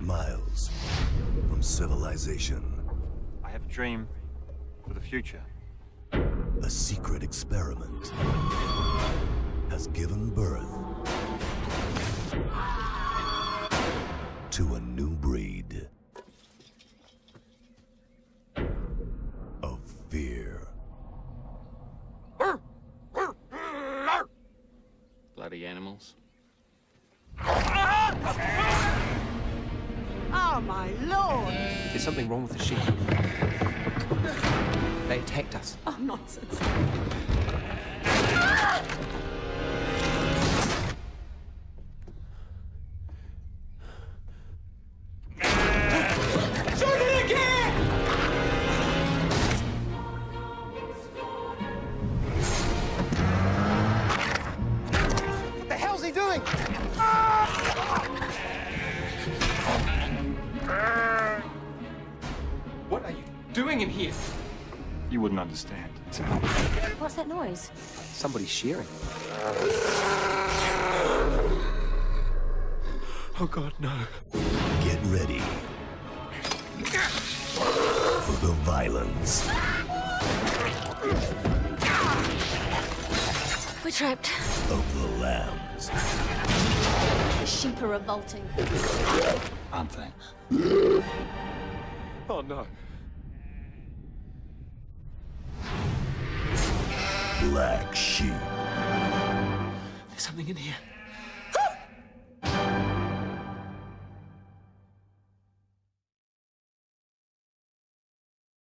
Miles from civilization. I have a dream for the future. A secret experiment has given birth to a new breed of fear. Bloody animals. Oh, my lord! There's something wrong with the sheep. They attacked us. Oh, nonsense. What the hell's he doing? What are you doing in here? You wouldn't understand. What's that noise? Somebody's shearing. Oh god, no. Get ready for the violence. We're trapped. of the lambs. The sheep are revolting. Aren't they? Oh no. Black sheep. There's something in here.